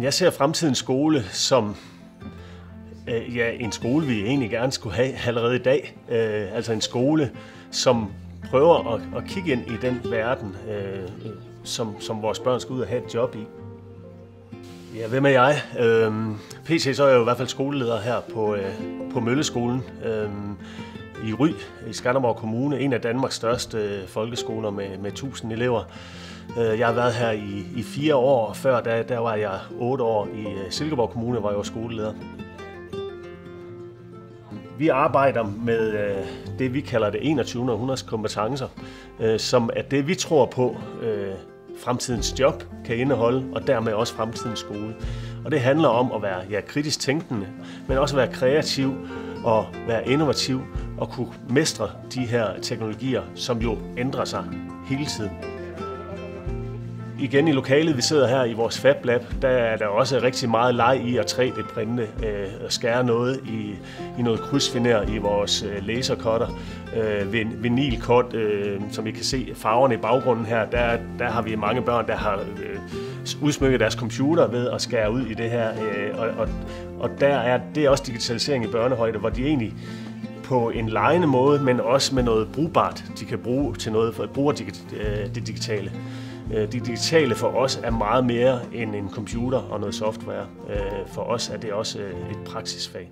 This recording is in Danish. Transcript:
Jeg ser fremtidens skole som øh, ja, en skole, vi egentlig gerne skulle have allerede i dag. Øh, altså en skole, som prøver at, at kigge ind i den verden, øh, som, som vores børn skal ud og have et job i. Ja, hvem er jeg? Øhm, PC så er jeg jo i hvert fald skoleleder her på, øh, på Mølleskolen øhm, i Ry i Skanderborg Kommune, en af Danmarks største øh, folkeskoler med, med 1000 elever. Øh, jeg har været her i, i fire år, og før der, der var jeg otte år i øh, Silkeborg Kommune, hvor jeg var skoleleder. Vi arbejder med det, vi kalder det 21. århundredes kompetencer, som er det, vi tror på, fremtidens job kan indeholde, og dermed også fremtidens skole. Og det handler om at være ja, kritisk tænkende, men også at være kreativ og være innovativ og kunne mestre de her teknologier, som jo ændrer sig hele tiden igen i lokalet, vi sidder her i vores Fab Lab, der er der også rigtig meget leg i at 3D-printe øh, skære noget i, i noget krydsfiner i vores øh, lasercutter. Øh, vinylkort, øh, som I kan se farverne i baggrunden her, der, der har vi mange børn, der har øh, udsmykket deres computer ved at skære ud i det her. Øh, og, og, og der er det er også digitalisering i børnehøjde, hvor de egentlig på en lejende måde, men også med noget brugbart, de kan bruge til noget, for at bruge øh, det digitale. Øh, det digitale for os er meget mere end en computer og noget software. Øh, for os er det også et praksisfag.